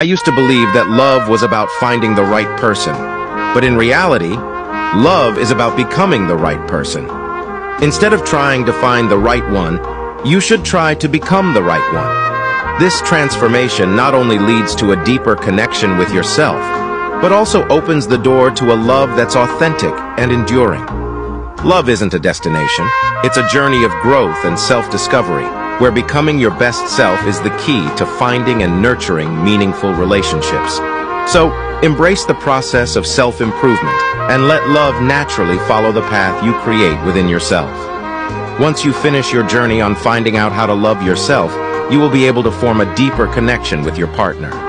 I used to believe that love was about finding the right person. But in reality, love is about becoming the right person. Instead of trying to find the right one, you should try to become the right one. This transformation not only leads to a deeper connection with yourself, but also opens the door to a love that's authentic and enduring. Love isn't a destination. It's a journey of growth and self-discovery where becoming your best self is the key to finding and nurturing meaningful relationships. So, embrace the process of self-improvement and let love naturally follow the path you create within yourself. Once you finish your journey on finding out how to love yourself, you will be able to form a deeper connection with your partner.